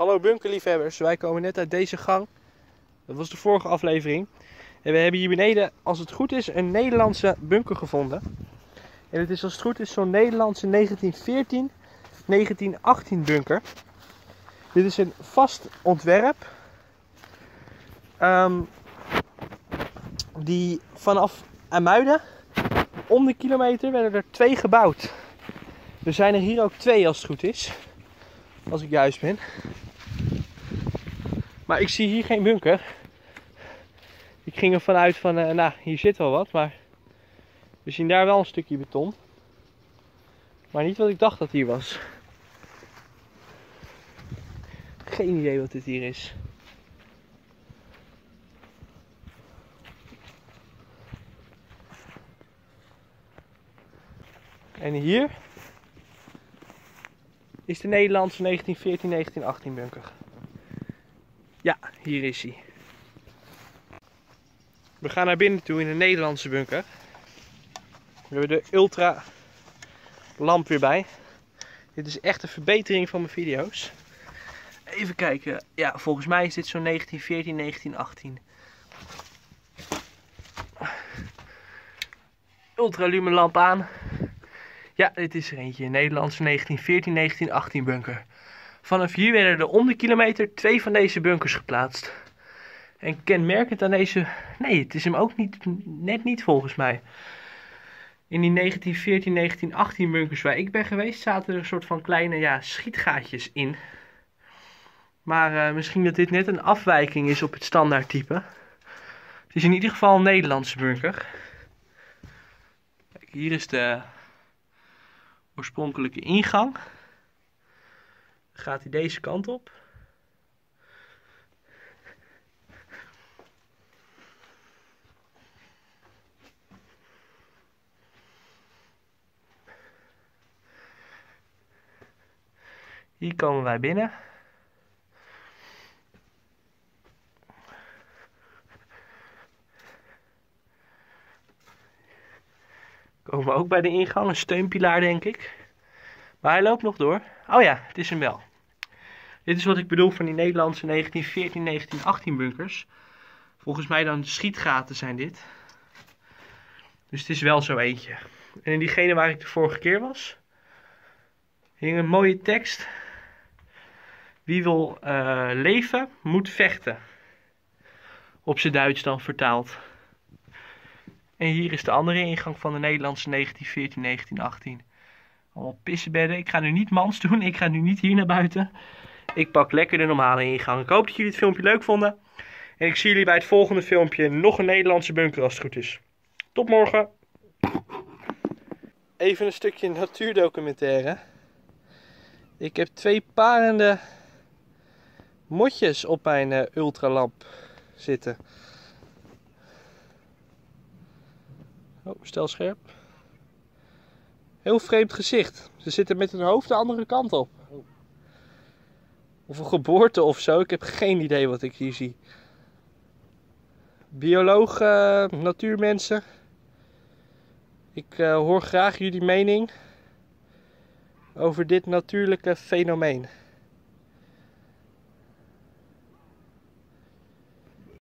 Hallo bunkerliefhebbers, wij komen net uit deze gang. Dat was de vorige aflevering. En we hebben hier beneden, als het goed is, een Nederlandse bunker gevonden. En het is als het goed is zo'n Nederlandse 1914, 1918 bunker. Dit is een vast ontwerp. Ehm, die vanaf Amuiden, om de kilometer, werden er twee gebouwd. Er zijn er hier ook twee als het goed is. Als ik juist ben. Maar ik zie hier geen bunker. Ik ging er vanuit van, uh, nou, hier zit wel wat, maar we zien daar wel een stukje beton. Maar niet wat ik dacht dat hier was. Geen idee wat dit hier is. En hier is de Nederlandse 1914-1918 bunker. Ja, hier is hij. We gaan naar binnen toe in de Nederlandse bunker. We hebben de ultra lamp weer bij. Dit is echt een verbetering van mijn video's. Even kijken. Ja, volgens mij is dit zo'n 1914, 1918. Ultralumen lamp aan. Ja, dit is er eentje. Een Nederlandse 1914, 1918 bunker. Vanaf hier werden er om de kilometer twee van deze bunkers geplaatst. En kenmerkend aan deze... Nee, het is hem ook niet, net niet volgens mij. In die 1914, 1918 bunkers waar ik ben geweest zaten er een soort van kleine ja, schietgaatjes in. Maar uh, misschien dat dit net een afwijking is op het standaard type. Het is in ieder geval een Nederlandse bunker. Kijk, hier is de oorspronkelijke ingang. Gaat hij deze kant op. Hier komen wij binnen. Komen we ook bij de ingang, een steunpilaar denk ik. Maar hij loopt nog door. Oh ja, het is hem wel. Dit is wat ik bedoel van die Nederlandse 1914, 1918 bunkers. Volgens mij dan schietgaten zijn dit. Dus het is wel zo eentje. En in diegene waar ik de vorige keer was, hing een mooie tekst. Wie wil uh, leven, moet vechten. Op zijn Duits dan vertaald. En hier is de andere ingang van de Nederlandse 1914, 1918. Allemaal pissenbedden. Ik ga nu niet mans doen. Ik ga nu niet hier naar buiten. Ik pak lekker de normale ingang. Ik hoop dat jullie het filmpje leuk vonden. En ik zie jullie bij het volgende filmpje nog een Nederlandse bunker als het goed is. Tot morgen. Even een stukje natuurdocumentaire. Ik heb twee parende motjes op mijn uh, ultralamp zitten. Oh, stel scherp. Heel vreemd gezicht. Ze zitten met hun hoofd de andere kant op. Of een geboorte of zo. Ik heb geen idee wat ik hier zie. Biologen, natuurmensen. Ik uh, hoor graag jullie mening over dit natuurlijke fenomeen.